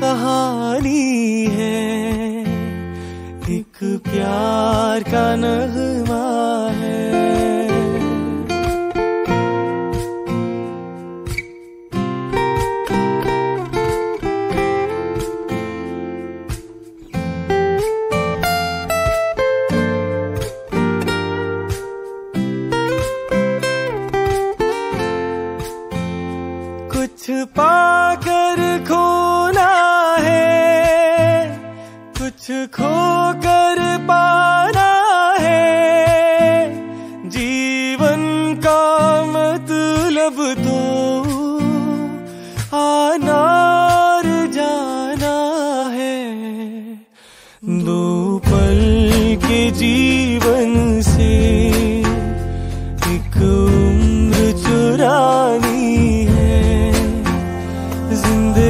कहानी है। एक प्यार का नगमा है। कुछ पाकर खोना कुछ खो कर पाना है। जीवन का मतलब तो आना जाना है। दो पल के जीवन से एक उम्र चुरानी है। ज़िंदगी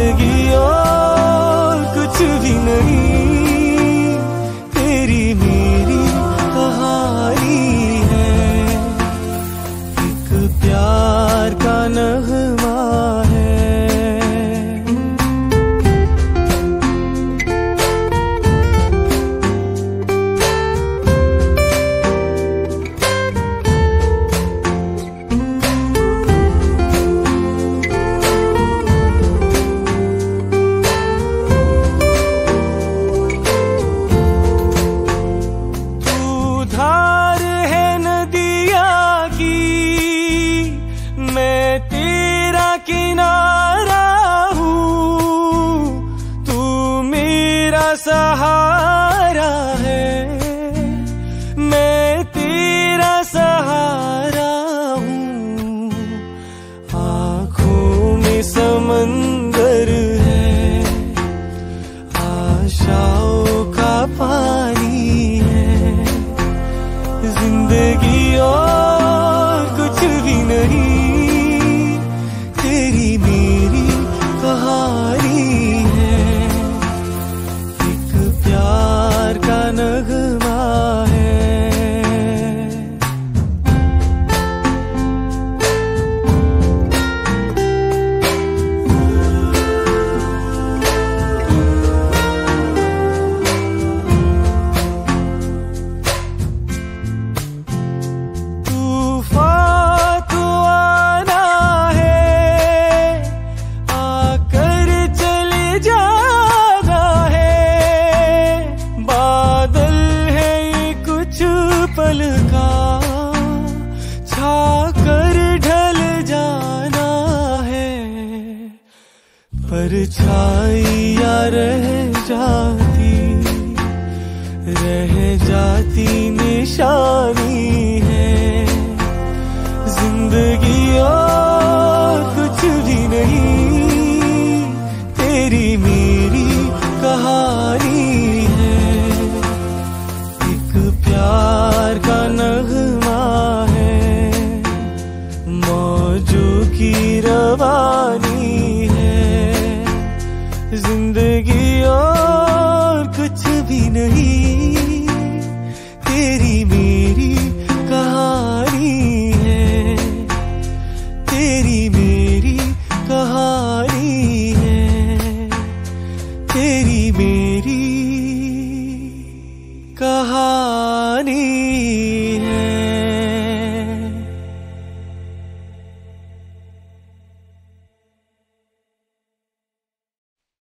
पल का छा कर ढल जाना है। पर छाइया रह जाती रह जाती निशानी है की रवानी है। ज़िंदगी और कुछ भी नहीं, तेरी मेरी कहानी है। तेरी मेरी कहानी